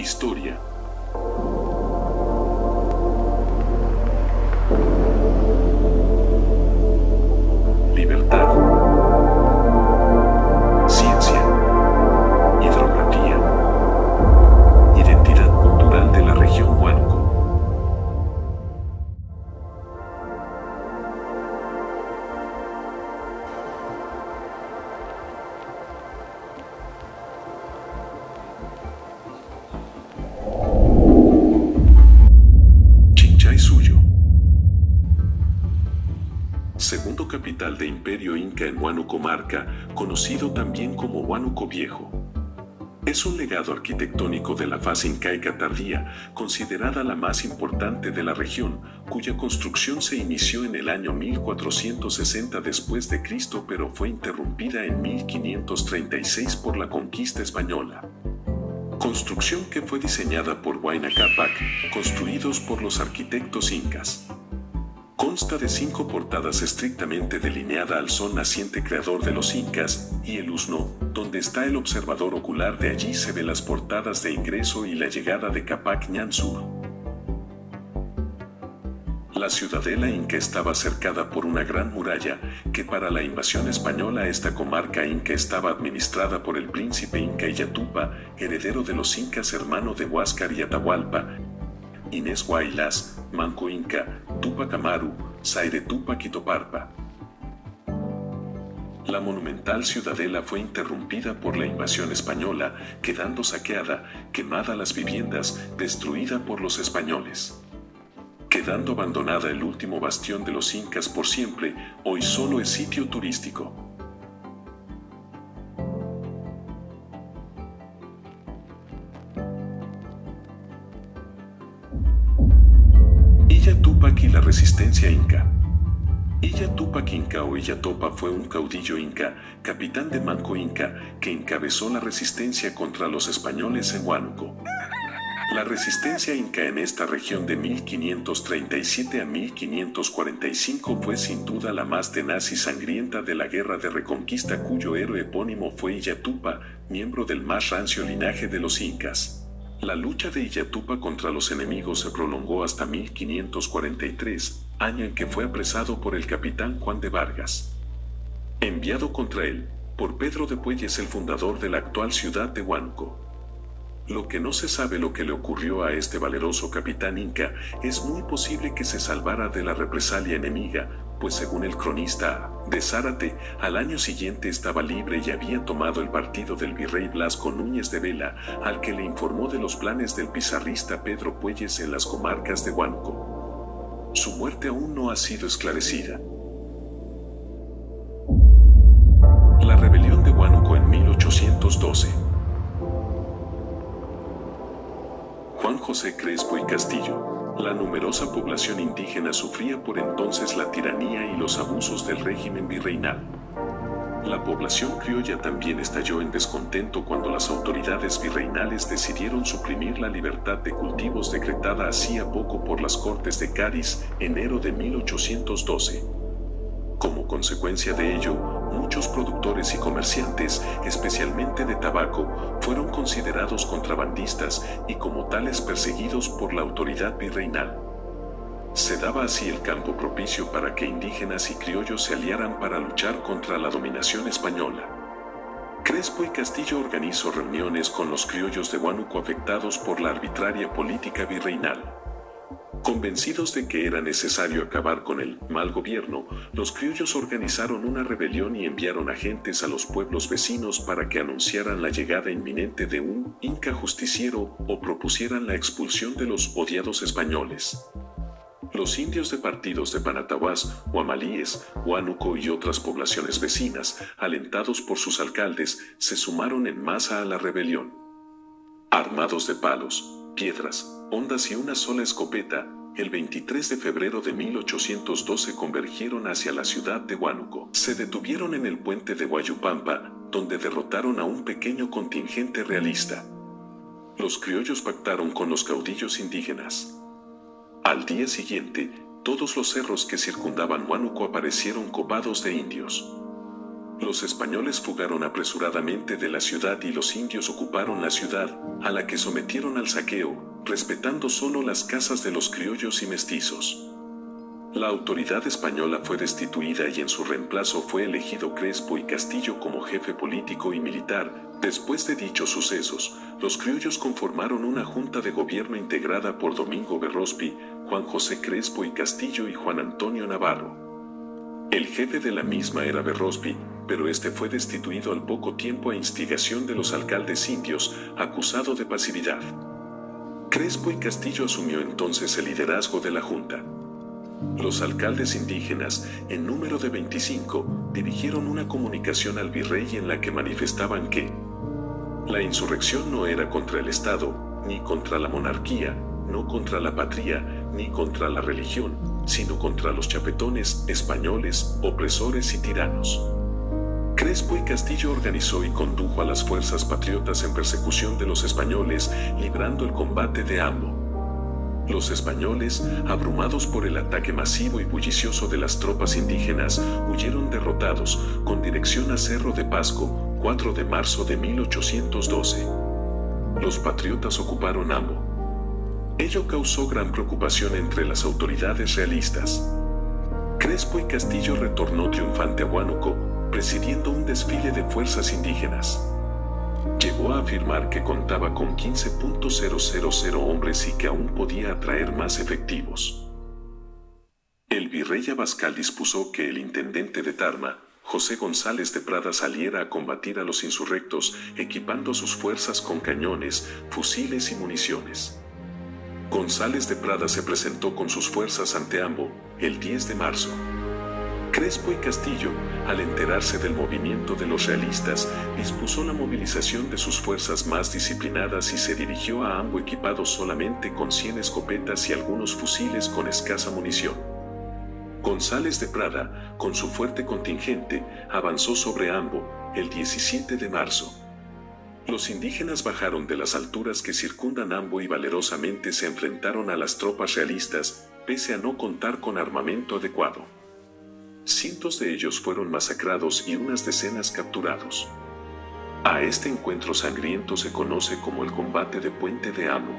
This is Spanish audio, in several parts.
Historia. Inca en Huánuco Marca, conocido también como Huánuco Viejo. Es un legado arquitectónico de la fase incaica tardía, considerada la más importante de la región, cuya construcción se inició en el año 1460 después de Cristo, pero fue interrumpida en 1536 por la conquista española. Construcción que fue diseñada por Huayna Capac, construidos por los arquitectos incas. Consta de cinco portadas estrictamente delineada al sol naciente creador de los incas y el Usno, donde está el observador ocular de allí se ve las portadas de ingreso y la llegada de Capac Ñansur. La ciudadela inca estaba cercada por una gran muralla, que para la invasión española esta comarca inca estaba administrada por el príncipe inca Iyatupa, heredero de los incas hermano de Huáscar y Atahualpa, Inés Guaylas, Manco Inca, Tupac Amaru, Zaire Tupac y Toparpa. La monumental ciudadela fue interrumpida por la invasión española, quedando saqueada, quemada las viviendas, destruida por los españoles. Quedando abandonada el último bastión de los incas por siempre, hoy solo es sitio turístico. Resistencia inca. Illa Tupac Inca o Illatopa fue un caudillo inca, capitán de Manco Inca, que encabezó la resistencia contra los españoles en Huánuco. La resistencia inca en esta región de 1537 a 1545 fue sin duda la más tenaz y sangrienta de la guerra de reconquista cuyo héroe epónimo fue Illatupa, miembro del más rancio linaje de los incas. La lucha de Illatupa contra los enemigos se prolongó hasta 1543, año en que fue apresado por el capitán Juan de Vargas. Enviado contra él, por Pedro de Puelles el fundador de la actual ciudad de Huánuco. Lo que no se sabe lo que le ocurrió a este valeroso capitán inca, es muy posible que se salvara de la represalia enemiga, pues según el cronista de Zárate, al año siguiente estaba libre y había tomado el partido del virrey Blasco Núñez de Vela, al que le informó de los planes del pizarrista Pedro Puelles en las comarcas de Huánuco. Su muerte aún no ha sido esclarecida. La rebelión de Huánuco en 1812. Juan José Crespo y Castillo, la numerosa población indígena sufría por entonces la tiranía y los abusos del régimen virreinal. La población criolla también estalló en descontento cuando las autoridades virreinales decidieron suprimir la libertad de cultivos decretada hacía poco por las Cortes de Cádiz, enero de 1812. Como consecuencia de ello, muchos productores y comerciantes, especialmente de tabaco, fueron considerados contrabandistas y como tales perseguidos por la autoridad virreinal. Se daba así el campo propicio para que indígenas y criollos se aliaran para luchar contra la dominación española. Crespo y Castillo organizó reuniones con los criollos de Huánuco afectados por la arbitraria política virreinal. Convencidos de que era necesario acabar con el mal gobierno, los criollos organizaron una rebelión y enviaron agentes a los pueblos vecinos para que anunciaran la llegada inminente de un inca justiciero o propusieran la expulsión de los odiados españoles. Los indios de partidos de Panatahuás, Huamalíes, Huánuco y otras poblaciones vecinas, alentados por sus alcaldes, se sumaron en masa a la rebelión. Armados de palos, piedras, ondas y una sola escopeta, el 23 de febrero de 1812 convergieron hacia la ciudad de Huánuco. Se detuvieron en el puente de Guayupampa, donde derrotaron a un pequeño contingente realista. Los criollos pactaron con los caudillos indígenas. Al día siguiente, todos los cerros que circundaban Huánuco aparecieron copados de indios. Los españoles fugaron apresuradamente de la ciudad y los indios ocuparon la ciudad, a la que sometieron al saqueo, respetando solo las casas de los criollos y mestizos. La autoridad española fue destituida y en su reemplazo fue elegido Crespo y Castillo como jefe político y militar. Después de dichos sucesos, los criollos conformaron una junta de gobierno integrada por Domingo Berrospi, Juan José Crespo y Castillo y Juan Antonio Navarro. El jefe de la misma era Berrospi, pero este fue destituido al poco tiempo a instigación de los alcaldes indios, acusado de pasividad. Crespo y Castillo asumió entonces el liderazgo de la junta. Los alcaldes indígenas, en número de 25, dirigieron una comunicación al virrey en la que manifestaban que la insurrección no era contra el Estado, ni contra la monarquía, no contra la patria, ni contra la religión, sino contra los chapetones, españoles, opresores y tiranos. Crespo y Castillo organizó y condujo a las fuerzas patriotas en persecución de los españoles, librando el combate de ambos. Los españoles, abrumados por el ataque masivo y bullicioso de las tropas indígenas, huyeron derrotados, con dirección a Cerro de Pasco, 4 de marzo de 1812. Los patriotas ocuparon Ambo. Ello causó gran preocupación entre las autoridades realistas. Crespo y Castillo retornó triunfante a Huánuco, presidiendo un desfile de fuerzas indígenas. Llegó a afirmar que contaba con 15.000 hombres y que aún podía atraer más efectivos. El virrey Abascal dispuso que el intendente de Tarma, José González de Prada saliera a combatir a los insurrectos equipando sus fuerzas con cañones, fusiles y municiones. González de Prada se presentó con sus fuerzas ante Ambo el 10 de marzo. Crespo y Castillo, al enterarse del movimiento de los realistas, dispuso la movilización de sus fuerzas más disciplinadas y se dirigió a Ambo equipado solamente con 100 escopetas y algunos fusiles con escasa munición. González de Prada, con su fuerte contingente, avanzó sobre Ambo el 17 de marzo. Los indígenas bajaron de las alturas que circundan Ambo y valerosamente se enfrentaron a las tropas realistas, pese a no contar con armamento adecuado. Cientos de ellos fueron masacrados y unas decenas capturados. A este encuentro sangriento se conoce como el combate de Puente de Amo.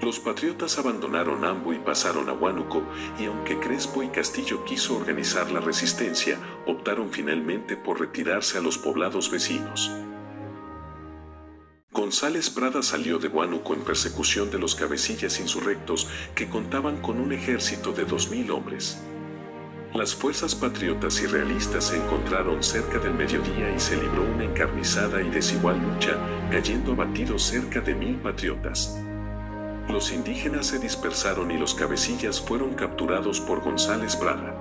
Los patriotas abandonaron Ambo y pasaron a Huánuco, y aunque Crespo y Castillo quiso organizar la resistencia, optaron finalmente por retirarse a los poblados vecinos. González Prada salió de Huánuco en persecución de los cabecillas insurrectos que contaban con un ejército de 2.000 hombres. Las fuerzas patriotas y realistas se encontraron cerca del mediodía y se libró una encarnizada y desigual lucha, cayendo abatidos cerca de mil patriotas. Los indígenas se dispersaron y los cabecillas fueron capturados por González Prada.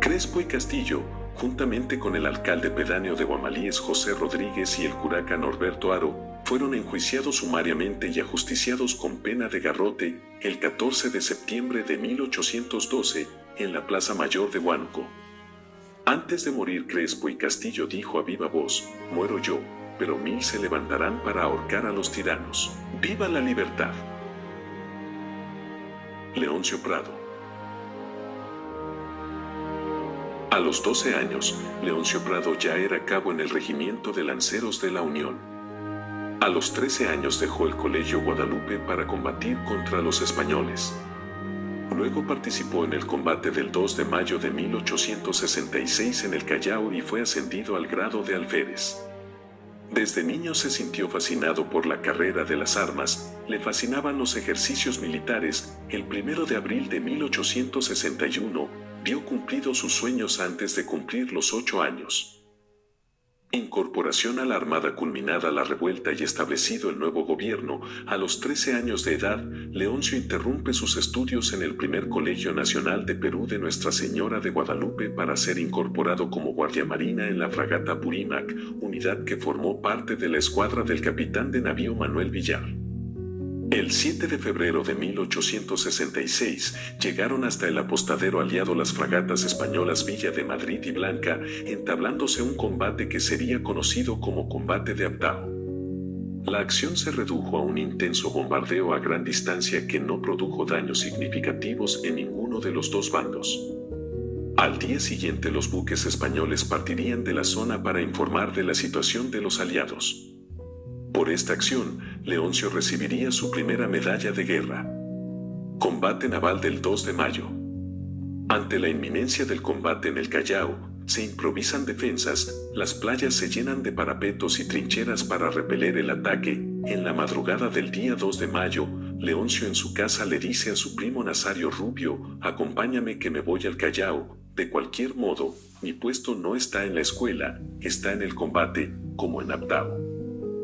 Crespo y Castillo, juntamente con el alcalde pedáneo de Guamalíes José Rodríguez y el curaca Norberto Aro, fueron enjuiciados sumariamente y ajusticiados con pena de garrote el 14 de septiembre de 1812 en la Plaza Mayor de Huánuco. Antes de morir Crespo y Castillo dijo a viva voz, muero yo, pero mil se levantarán para ahorcar a los tiranos. ¡Viva la libertad! Leoncio Prado A los 12 años, Leoncio Prado ya era cabo en el regimiento de lanceros de la Unión. A los 13 años dejó el Colegio Guadalupe para combatir contra los españoles. Luego participó en el combate del 2 de mayo de 1866 en el Callao y fue ascendido al grado de alférez. Desde niño se sintió fascinado por la carrera de las armas, le fascinaban los ejercicios militares. El 1 de abril de 1861 vio cumplidos sus sueños antes de cumplir los ocho años. Incorporación a la Armada culminada la revuelta y establecido el nuevo gobierno, a los 13 años de edad, Leoncio interrumpe sus estudios en el primer Colegio Nacional de Perú de Nuestra Señora de Guadalupe para ser incorporado como guardia marina en la fragata Purímac, unidad que formó parte de la escuadra del capitán de navío Manuel Villar. El 7 de febrero de 1866 llegaron hasta el apostadero aliado las fragatas españolas Villa de Madrid y Blanca, entablándose un combate que sería conocido como combate de Abtao. La acción se redujo a un intenso bombardeo a gran distancia que no produjo daños significativos en ninguno de los dos bandos. Al día siguiente los buques españoles partirían de la zona para informar de la situación de los aliados. Por esta acción, Leoncio recibiría su primera medalla de guerra. Combate naval del 2 de mayo. Ante la inminencia del combate en el Callao, se improvisan defensas, las playas se llenan de parapetos y trincheras para repeler el ataque. En la madrugada del día 2 de mayo, Leoncio en su casa le dice a su primo Nazario Rubio, acompáñame que me voy al Callao, de cualquier modo, mi puesto no está en la escuela, está en el combate, como en Abdao.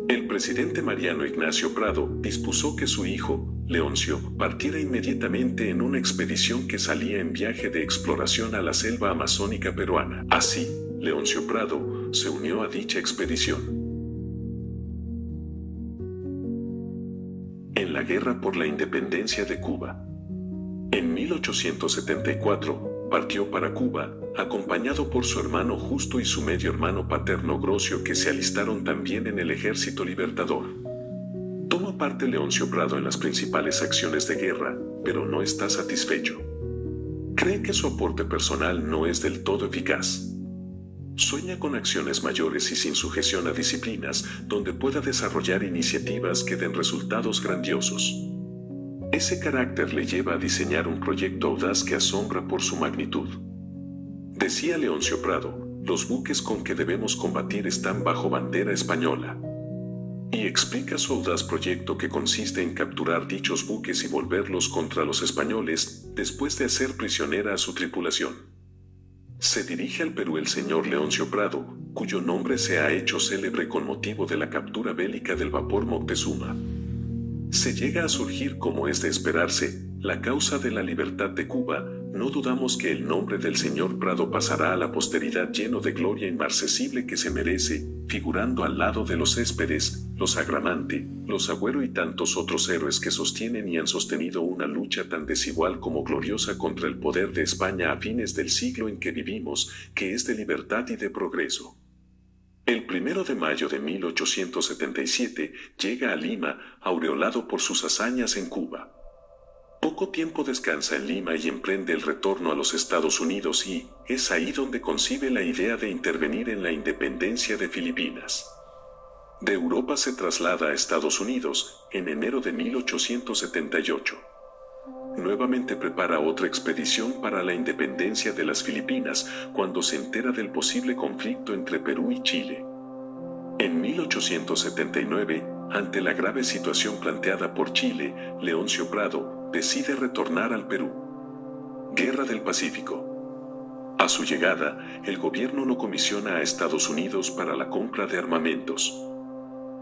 El presidente Mariano Ignacio Prado dispuso que su hijo, Leoncio, partiera inmediatamente en una expedición que salía en viaje de exploración a la selva amazónica peruana. Así, Leoncio Prado se unió a dicha expedición. En la guerra por la independencia de Cuba. En 1874, partió para Cuba, acompañado por su hermano Justo y su medio hermano paterno Grocio que se alistaron también en el ejército libertador. Toma parte Leoncio Prado en las principales acciones de guerra, pero no está satisfecho. Cree que su aporte personal no es del todo eficaz. Sueña con acciones mayores y sin sujeción a disciplinas donde pueda desarrollar iniciativas que den resultados grandiosos. Ese carácter le lleva a diseñar un proyecto audaz que asombra por su magnitud. Decía Leoncio Prado, los buques con que debemos combatir están bajo bandera española. Y explica su audaz proyecto que consiste en capturar dichos buques y volverlos contra los españoles después de hacer prisionera a su tripulación. Se dirige al Perú el señor Leoncio Prado, cuyo nombre se ha hecho célebre con motivo de la captura bélica del vapor Moctezuma se llega a surgir como es de esperarse, la causa de la libertad de Cuba, no dudamos que el nombre del señor Prado pasará a la posteridad lleno de gloria inmarcesible que se merece, figurando al lado de los Céspedes, los Agramante, los Agüero y tantos otros héroes que sostienen y han sostenido una lucha tan desigual como gloriosa contra el poder de España a fines del siglo en que vivimos, que es de libertad y de progreso. El primero de mayo de 1877 llega a Lima, aureolado por sus hazañas en Cuba. Poco tiempo descansa en Lima y emprende el retorno a los Estados Unidos y es ahí donde concibe la idea de intervenir en la independencia de Filipinas. De Europa se traslada a Estados Unidos en enero de 1878. Nuevamente prepara otra expedición para la independencia de las Filipinas cuando se entera del posible conflicto entre Perú y Chile. En 1879, ante la grave situación planteada por Chile, Leoncio Prado decide retornar al Perú. Guerra del Pacífico. A su llegada, el gobierno no comisiona a Estados Unidos para la compra de armamentos.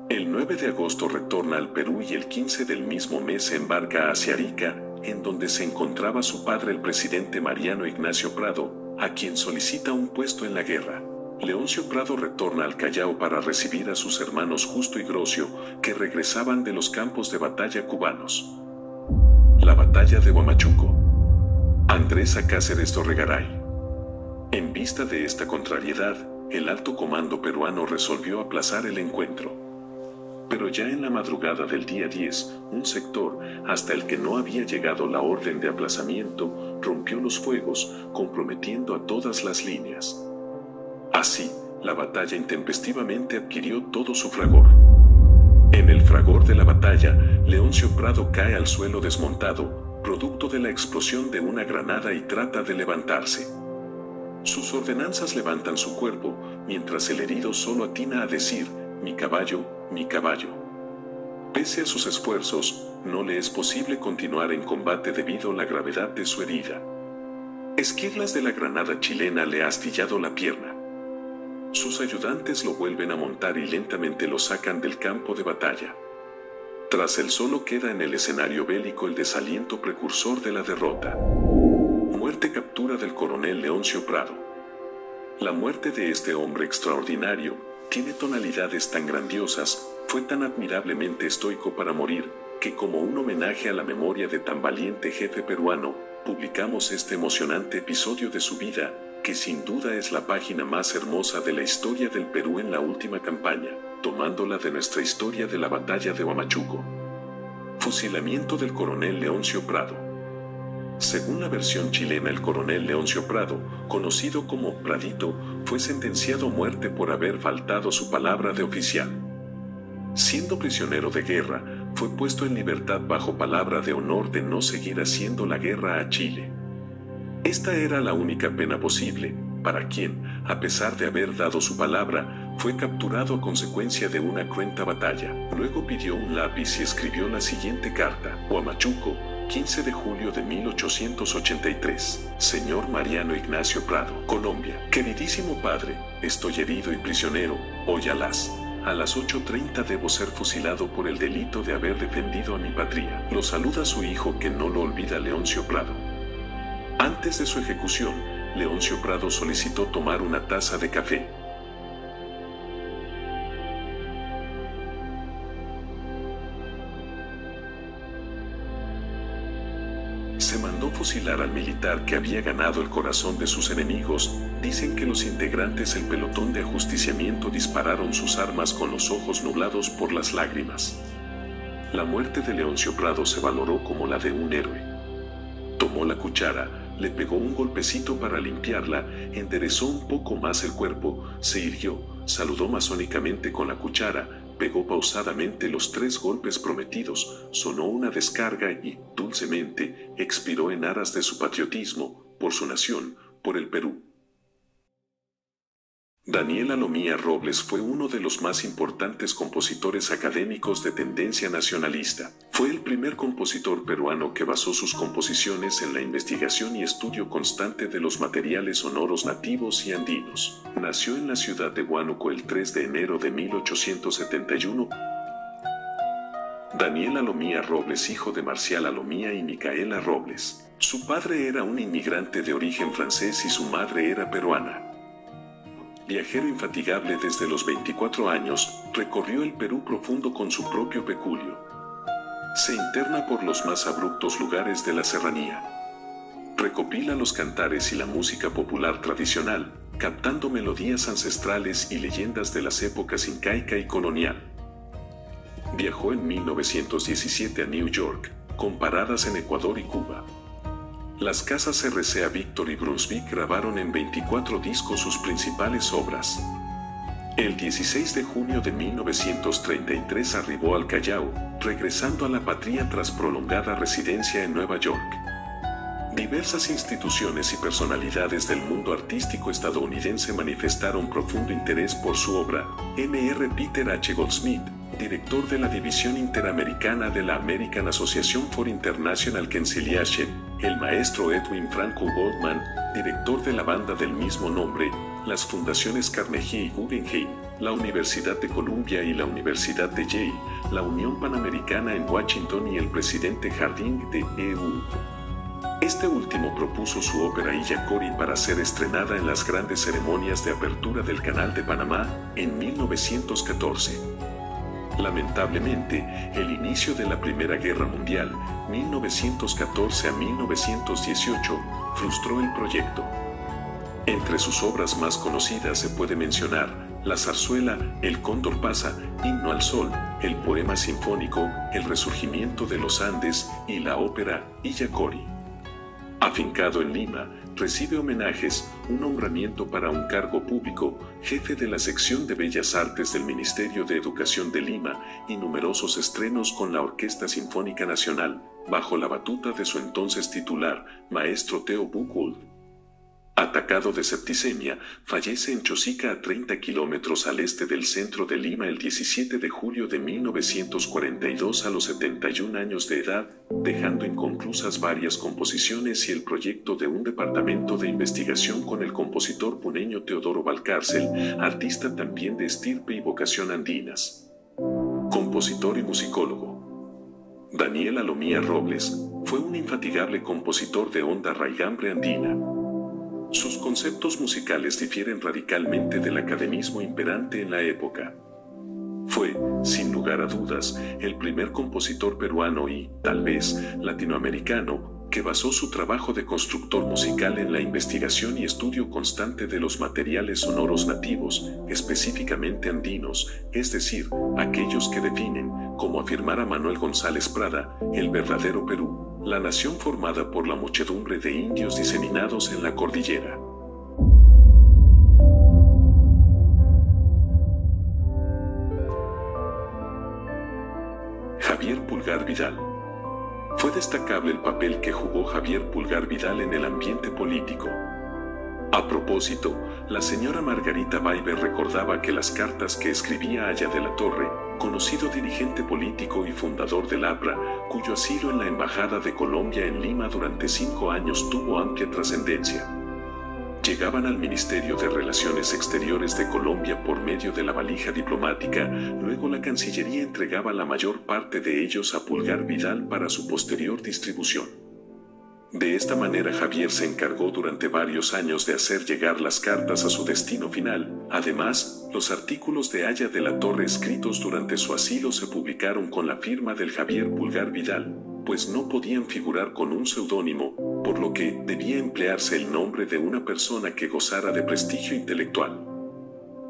El 9 de agosto retorna al Perú y el 15 del mismo mes embarca hacia Arica, en donde se encontraba su padre el presidente Mariano Ignacio Prado, a quien solicita un puesto en la guerra. Leoncio Prado retorna al Callao para recibir a sus hermanos Justo y Grocio, que regresaban de los campos de batalla cubanos. La batalla de Huamachuco. Andrés Cáceres Torregaray. En vista de esta contrariedad, el alto comando peruano resolvió aplazar el encuentro. Pero ya en la madrugada del día 10, un sector, hasta el que no había llegado la orden de aplazamiento, rompió los fuegos, comprometiendo a todas las líneas. Así, la batalla intempestivamente adquirió todo su fragor. En el fragor de la batalla, Leoncio Prado cae al suelo desmontado, producto de la explosión de una granada y trata de levantarse. Sus ordenanzas levantan su cuerpo, mientras el herido solo atina a decir, mi caballo, mi caballo. Pese a sus esfuerzos, no le es posible continuar en combate debido a la gravedad de su herida. Esquirlas de la granada chilena le ha astillado la pierna. Sus ayudantes lo vuelven a montar y lentamente lo sacan del campo de batalla. Tras él solo queda en el escenario bélico el desaliento precursor de la derrota. Muerte captura del coronel Leoncio Prado. La muerte de este hombre extraordinario tiene tonalidades tan grandiosas, fue tan admirablemente estoico para morir, que como un homenaje a la memoria de tan valiente jefe peruano, publicamos este emocionante episodio de su vida, que sin duda es la página más hermosa de la historia del Perú en la última campaña, tomándola de nuestra historia de la batalla de Huamachuco. Fusilamiento del coronel Leoncio Prado. Según la versión chilena, el coronel Leoncio Prado, conocido como Pradito, fue sentenciado a muerte por haber faltado su palabra de oficial. Siendo prisionero de guerra, fue puesto en libertad bajo palabra de honor de no seguir haciendo la guerra a Chile. Esta era la única pena posible, para quien, a pesar de haber dado su palabra, fue capturado a consecuencia de una cruenta batalla. Luego pidió un lápiz y escribió la siguiente carta, Huamachuco, 15 de julio de 1883. Señor Mariano Ignacio Prado, Colombia. Queridísimo padre, estoy herido y prisionero, hoy a las a las 8.30 debo ser fusilado por el delito de haber defendido a mi patria. Lo saluda su hijo que no lo olvida Leoncio Prado. Antes de su ejecución, Leoncio Prado solicitó tomar una taza de café. se mandó fusilar al militar que había ganado el corazón de sus enemigos, dicen que los integrantes del pelotón de ajusticiamiento dispararon sus armas con los ojos nublados por las lágrimas. La muerte de Leoncio Prado se valoró como la de un héroe. Tomó la cuchara, le pegó un golpecito para limpiarla, enderezó un poco más el cuerpo, se irguió, saludó masónicamente con la cuchara, pegó pausadamente los tres golpes prometidos, sonó una descarga y, dulcemente, expiró en aras de su patriotismo, por su nación, por el Perú. Daniel Alomía Robles fue uno de los más importantes compositores académicos de tendencia nacionalista. Fue el primer compositor peruano que basó sus composiciones en la investigación y estudio constante de los materiales sonoros nativos y andinos. Nació en la ciudad de Huánuco el 3 de enero de 1871. Daniel Alomía Robles, hijo de Marcial Alomía y Micaela Robles. Su padre era un inmigrante de origen francés y su madre era peruana. Viajero infatigable desde los 24 años, recorrió el Perú profundo con su propio peculio. Se interna por los más abruptos lugares de la serranía. Recopila los cantares y la música popular tradicional, captando melodías ancestrales y leyendas de las épocas incaica y colonial. Viajó en 1917 a New York, con paradas en Ecuador y Cuba. Las casas RCA Victor y Brunswick grabaron en 24 discos sus principales obras. El 16 de junio de 1933 arribó al Callao, regresando a la patria tras prolongada residencia en Nueva York. Diversas instituciones y personalidades del mundo artístico estadounidense manifestaron profundo interés por su obra. M.R. Peter H. Goldsmith, director de la División Interamericana de la American Association for International Conciliation, el maestro Edwin Franco Goldman, director de la banda del mismo nombre, las fundaciones Carnegie y Guggenheim, la Universidad de Columbia y la Universidad de Yale, la Unión Panamericana en Washington y el presidente Harding de EU. Este último propuso su ópera Iyakori para ser estrenada en las grandes ceremonias de apertura del Canal de Panamá en 1914. Lamentablemente, el inicio de la Primera Guerra Mundial, 1914 a 1918, frustró el proyecto. Entre sus obras más conocidas se puede mencionar La zarzuela, El cóndor pasa, Himno al Sol, el poema sinfónico, El resurgimiento de los Andes y la ópera Iyakori. Afincado en Lima, recibe homenajes, un nombramiento para un cargo público, jefe de la sección de Bellas Artes del Ministerio de Educación de Lima y numerosos estrenos con la Orquesta Sinfónica Nacional, bajo la batuta de su entonces titular, maestro Teo Buchwald. Atacado de septicemia, fallece en Chosica a 30 kilómetros al este del centro de Lima el 17 de julio de 1942 a los 71 años de edad, dejando inconclusas varias composiciones y el proyecto de un departamento de investigación con el compositor puneño Teodoro Valcárcel, artista también de estirpe y vocación andinas. Compositor y musicólogo. Daniel Alomía Robles fue un infatigable compositor de onda raigambre andina sus conceptos musicales difieren radicalmente del academismo imperante en la época. Fue, sin lugar a dudas, el primer compositor peruano y, tal vez, latinoamericano que basó su trabajo de constructor musical en la investigación y estudio constante de los materiales sonoros nativos, específicamente andinos, es decir, aquellos que definen, como afirmara Manuel González Prada, el verdadero Perú, la nación formada por la muchedumbre de indios diseminados en la cordillera. Javier Pulgar Vidal. Fue destacable el papel que jugó Javier Pulgar Vidal en el ambiente político. A propósito, la señora Margarita Baiber recordaba que las cartas que escribía Aya de la Torre, conocido dirigente político y fundador del APRA, cuyo asilo en la Embajada de Colombia en Lima durante cinco años tuvo amplia trascendencia, llegaban al Ministerio de Relaciones Exteriores de Colombia por medio de la valija diplomática, luego la Cancillería entregaba la mayor parte de ellos a Pulgar Vidal para su posterior distribución. De esta manera Javier se encargó durante varios años de hacer llegar las cartas a su destino final. Además, los artículos de Haya de la Torre escritos durante su asilo se publicaron con la firma del Javier Pulgar Vidal, pues no podían figurar con un seudónimo, por lo que debía emplearse el nombre de una persona que gozara de prestigio intelectual.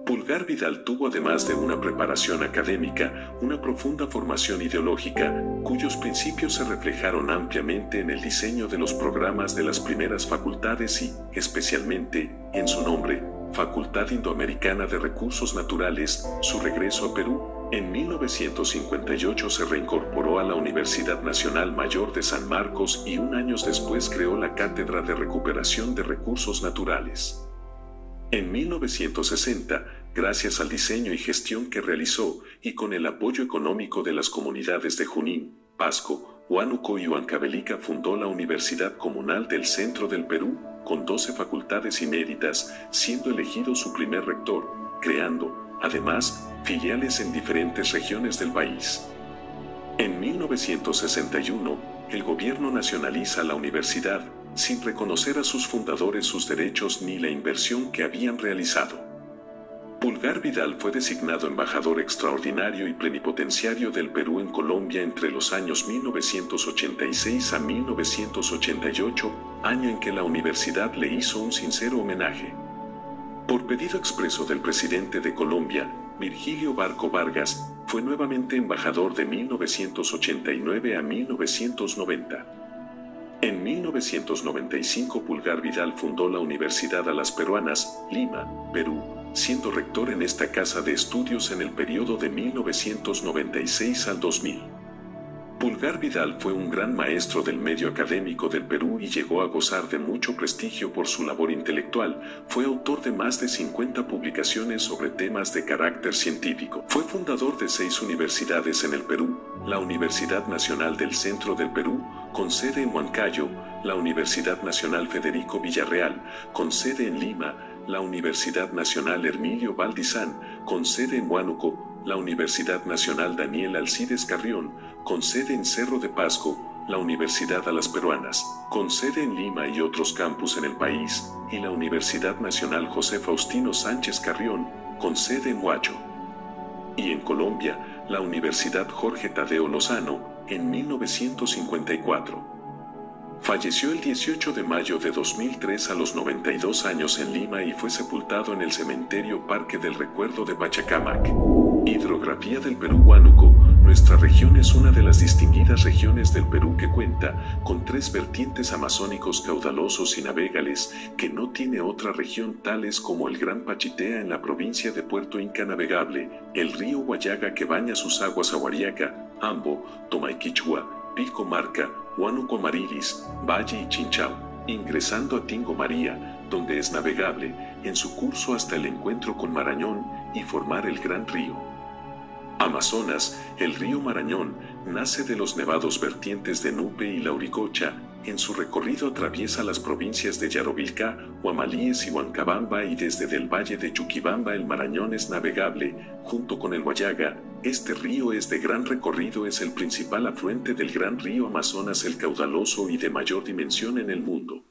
Pulgar Vidal tuvo además de una preparación académica, una profunda formación ideológica, cuyos principios se reflejaron ampliamente en el diseño de los programas de las primeras facultades y, especialmente, en su nombre, Facultad Indoamericana de Recursos Naturales, su regreso a Perú, en 1958 se reincorporó a la Universidad Nacional Mayor de San Marcos y un año después creó la Cátedra de Recuperación de Recursos Naturales. En 1960, gracias al diseño y gestión que realizó y con el apoyo económico de las comunidades de Junín, Pasco, Huánuco y Huancavelica fundó la Universidad Comunal del Centro del Perú, con 12 facultades inéditas, siendo elegido su primer rector, creando, además, filiales en diferentes regiones del país. En 1961, el gobierno nacionaliza la universidad, sin reconocer a sus fundadores sus derechos ni la inversión que habían realizado. Pulgar Vidal fue designado embajador extraordinario y plenipotenciario del Perú en Colombia entre los años 1986 a 1988, año en que la universidad le hizo un sincero homenaje. Por pedido expreso del presidente de Colombia, Virgilio Barco Vargas, fue nuevamente embajador de 1989 a 1990. En 1995 Pulgar Vidal fundó la Universidad a las Peruanas, Lima, Perú, siendo rector en esta casa de estudios en el periodo de 1996 al 2000. Pulgar Vidal fue un gran maestro del medio académico del Perú y llegó a gozar de mucho prestigio por su labor intelectual. Fue autor de más de 50 publicaciones sobre temas de carácter científico. Fue fundador de seis universidades en el Perú, la Universidad Nacional del Centro del Perú, con sede en Huancayo, la Universidad Nacional Federico Villarreal, con sede en Lima, la Universidad Nacional Hermilio Valdizán, con sede en Huánuco, la Universidad Nacional Daniel Alcides Carrión, con sede en Cerro de Pasco, la Universidad a las Peruanas, con sede en Lima y otros campus en el país, y la Universidad Nacional José Faustino Sánchez Carrión, con sede en Huacho. Y en Colombia, la Universidad Jorge Tadeo Lozano, en 1954. Falleció el 18 de mayo de 2003 a los 92 años en Lima y fue sepultado en el cementerio Parque del Recuerdo de Pachacamac. Hidrografía del Perú Huánuco. Nuestra región es una de las distinguidas regiones del Perú que cuenta con tres vertientes amazónicos caudalosos y navegales que no tiene otra región tales como el Gran Pachitea en la provincia de Puerto Inca Navegable, el río Guayaga que baña sus aguas a Huariaca, Ambo, Tomaiquichua, Pico Marca, Huánuco Marilis, Valle y Chinchao, ingresando a Tingo María, donde es navegable, en su curso hasta el encuentro con Marañón y formar el Gran Río. Amazonas, el río Marañón, nace de los nevados vertientes de Nupe y Lauricocha, en su recorrido atraviesa las provincias de Yarovilcá, Huamalíes y Huancabamba y desde del valle de Chuquibamba el Marañón es navegable, junto con el Guayaga, este río es de gran recorrido, es el principal afluente del gran río Amazonas, el caudaloso y de mayor dimensión en el mundo.